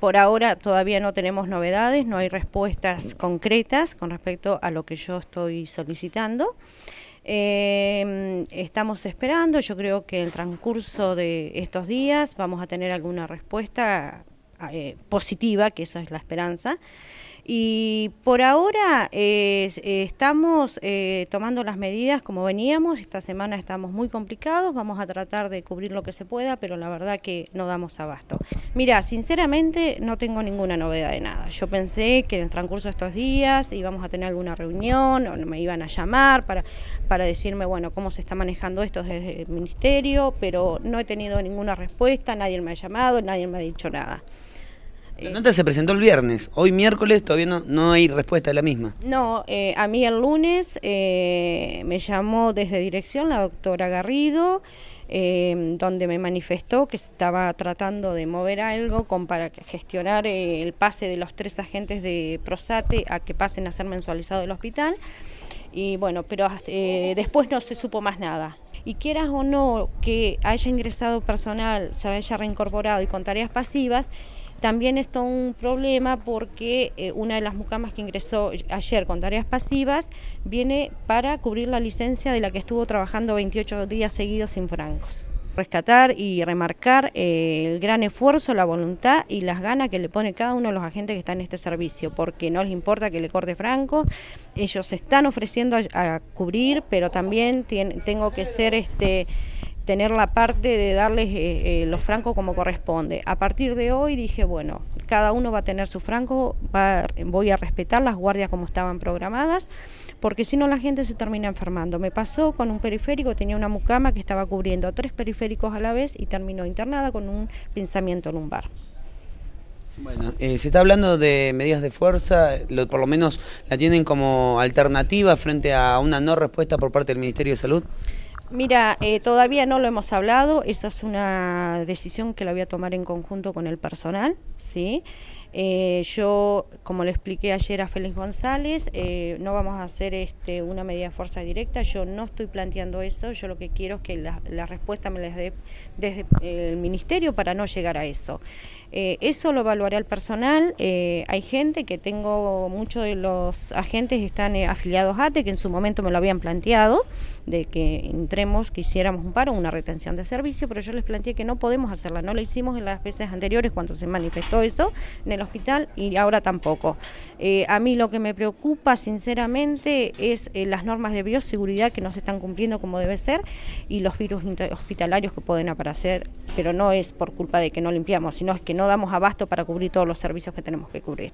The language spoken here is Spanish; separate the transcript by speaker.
Speaker 1: por ahora todavía no tenemos novedades, no hay respuestas concretas con respecto a lo que yo estoy solicitando. Eh, estamos esperando, yo creo que en el transcurso de estos días vamos a tener alguna respuesta eh, positiva, que eso es la esperanza. Y por ahora eh, estamos eh, tomando las medidas como veníamos. Esta semana estamos muy complicados. Vamos a tratar de cubrir lo que se pueda, pero la verdad que no damos abasto. Mira, sinceramente no tengo ninguna novedad de nada. Yo pensé que en el transcurso de estos días íbamos a tener alguna reunión o me iban a llamar para, para decirme, bueno, cómo se está manejando esto desde el ministerio, pero no he tenido ninguna respuesta, nadie me ha llamado, nadie me ha dicho nada.
Speaker 2: La nota se presentó el viernes, hoy miércoles todavía no, no hay respuesta de la misma.
Speaker 1: No, eh, a mí el lunes eh, me llamó desde dirección la doctora Garrido, eh, donde me manifestó que estaba tratando de mover algo con, para gestionar el pase de los tres agentes de Prosate a que pasen a ser mensualizados del hospital. Y bueno, pero después no se supo más nada. Y quieras o no que haya ingresado personal, se haya reincorporado y con tareas pasivas, también es un problema porque eh, una de las mucamas que ingresó ayer con tareas pasivas viene para cubrir la licencia de la que estuvo trabajando 28 días seguidos sin francos rescatar y remarcar eh, el gran esfuerzo, la voluntad y las ganas que le pone cada uno de los agentes que están en este servicio, porque no les importa que le corte franco, ellos se están ofreciendo a, cubrir, pero también tengo que ser este tener la parte de darles eh, eh, los francos como corresponde. A partir de hoy dije, bueno, cada uno va a tener su franco, voy a respetar las guardias como estaban programadas, porque si no la gente se termina enfermando. Me pasó con un periférico, tenía una mucama que estaba cubriendo tres periféricos a la vez y terminó internada con un pensamiento lumbar.
Speaker 2: Bueno, eh, se está hablando de medidas de fuerza, por lo menos la tienen como alternativa frente a una no respuesta por parte del Ministerio de Salud.
Speaker 1: Mira, eh, todavía no lo hemos hablado, eso es una decisión que la voy a tomar en conjunto con el personal, ¿sí? Eh, yo, como le expliqué ayer a Félix González, eh, no vamos a hacer este, una medida de fuerza directa, yo no estoy planteando eso, yo lo que quiero es que la, respuesta me la dé desde el Ministerio para no llegar a eso. Eh, eso lo evaluará el personal. Eh, hay gente que tengo, muchos de los agentes están eh, afiliados a ATE, que en su momento me lo habían planteado, de que entremos, que hiciéramos un paro, una retención de servicio, pero yo les planteé que no podemos hacerla. No lo hicimos en las veces anteriores cuando se manifestó eso en el hospital y ahora tampoco. a mí lo que me preocupa, sinceramente, es las normas de bioseguridad que no se están cumpliendo como debe ser y los virus hospitalarios que pueden aparecer, pero no es por culpa de que no limpiamos, sino es que no damos abasto para cubrir todos los servicios que tenemos que cubrir.